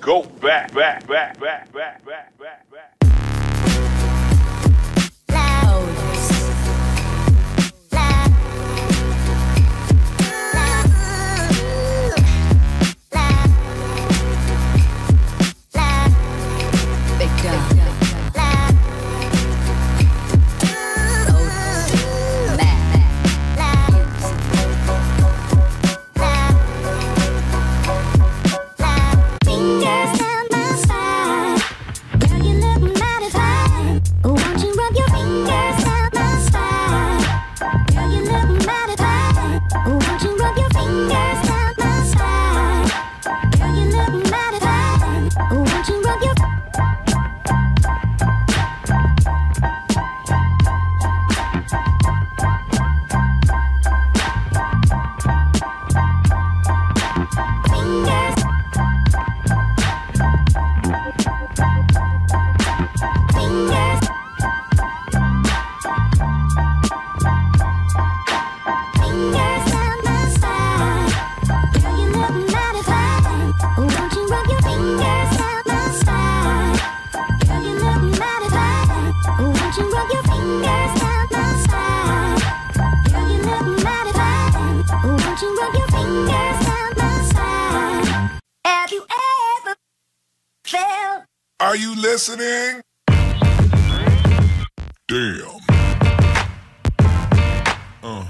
go back, back, back, back, back, back, back. Are you listening? Damn. Uh.